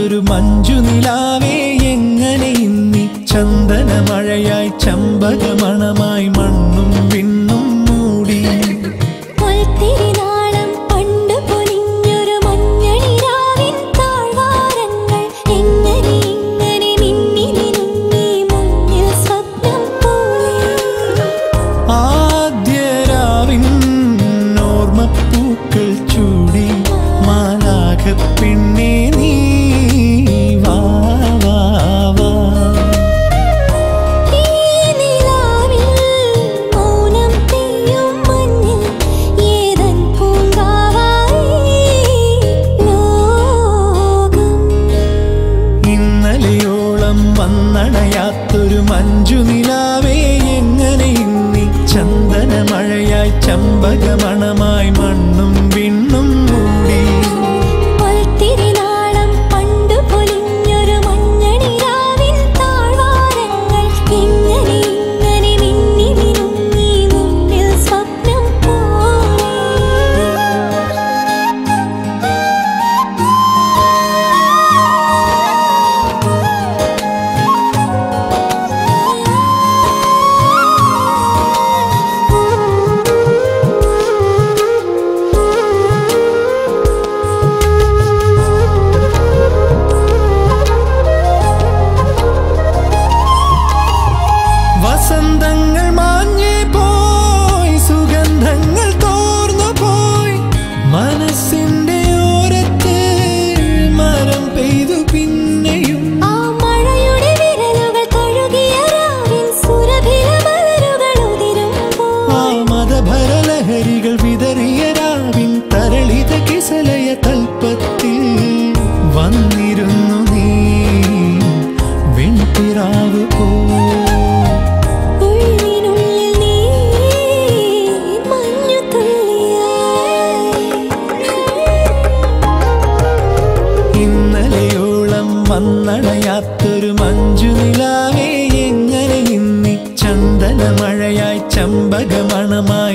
വന്നണയാത്തൊരു മഞ്ജുനിലാവേ എങ്ങനെ ഇന്നി ചന്ദനമഴയായി ചമ്പകമണമായി മണ്ണും വിണ്ണും മൂടി. പൊൽത്തിരിനാളം പണ്ട് പൊലിഞ്ഞൊരു മഞ്ഞണിരാവിൻ വന്നണയാത്തൊരു മഞ്ജുനിലാവേ എങ്ങനെ ഇന്നി ചന്ദന മഴയായി ചമ്പകമണമായി മണ്ണും മനസ്സിന്റെ ഓരത്ത് മരം പെയ്തു പിന്നെയും ആ മഴയുടെ വിരലുകൾ കഴുകിയ സുരഭില മലരുകൾ ഉതിരുമ്പോൾ ആ മതഭരലഹരികൾ വിതറിയ മന്നണയാത്തൊരു മഞ്ജുനിലാവേ എങ്ങനെ ഇന്നി ചന്ദനമഴയായി ചമ്പകമണമായി.